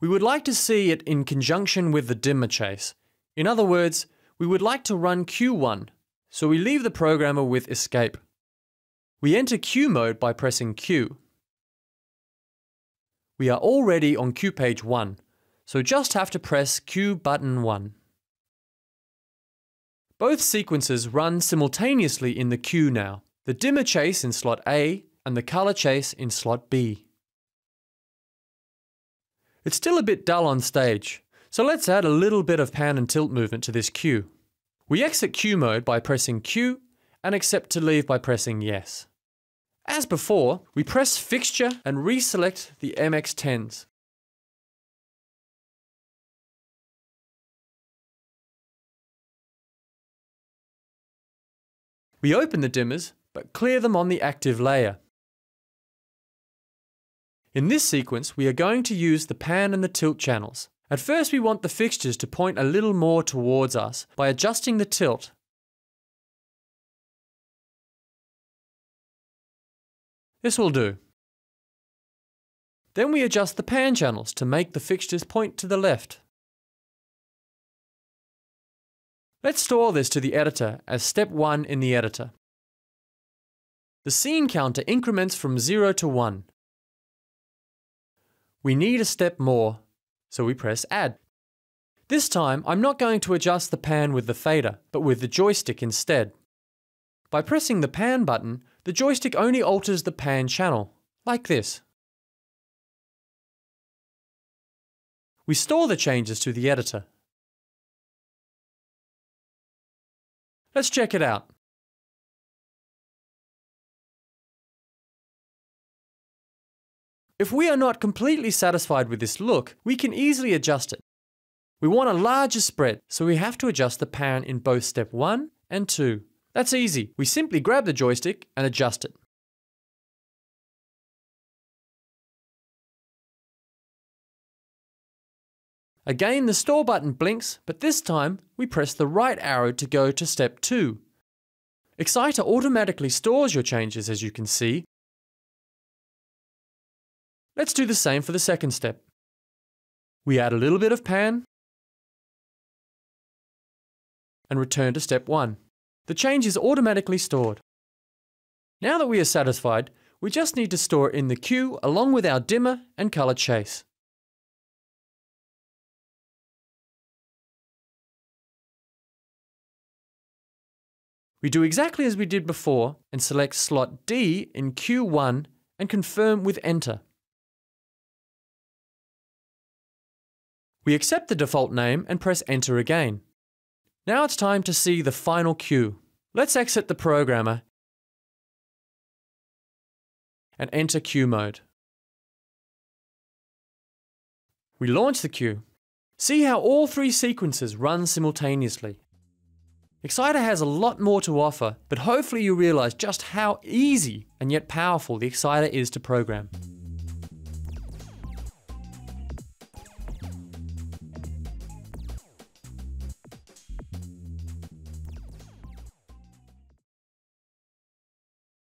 We would like to see it in conjunction with the dimmer chase. In other words, we would like to run Q1, so we leave the programmer with escape. We enter Q mode by pressing Q. We are already on Q page 1, so just have to press Q button 1. Both sequences run simultaneously in the queue now, the dimmer chase in slot A and the color chase in slot B. It's still a bit dull on stage, so let's add a little bit of pan and tilt movement to this cue. We exit Q mode by pressing Q and accept to leave by pressing yes. As before, we press fixture and reselect the MX10s. We open the dimmers, but clear them on the active layer. In this sequence, we are going to use the pan and the tilt channels. At first we want the fixtures to point a little more towards us by adjusting the tilt. This will do. Then we adjust the pan channels to make the fixtures point to the left. Let's store this to the editor as step 1 in the editor. The scene counter increments from 0 to 1. We need a step more, so we press Add. This time, I'm not going to adjust the pan with the fader, but with the joystick instead. By pressing the pan button, the joystick only alters the pan channel, like this. We store the changes to the editor. Let's check it out. If we are not completely satisfied with this look, we can easily adjust it. We want a larger spread, so we have to adjust the pan in both step 1 and 2. That's easy. We simply grab the joystick and adjust it. Again, the store button blinks, but this time we press the right arrow to go to step 2. Xciter automatically stores your changes as you can see. Let's do the same for the second step. We add a little bit of pan and return to step 1. The change is automatically stored. Now that we are satisfied, we just need to store it in the queue along with our dimmer and color chase. We do exactly as we did before and select slot D in Q1 and confirm with Enter. We accept the default name and press Enter again. Now it's time to see the final cue. Let's exit the programmer and enter queue mode. We launch the queue. See how all three sequences run simultaneously. Xciter has a lot more to offer, but hopefully you realize just how easy and yet powerful the Xciter is to program.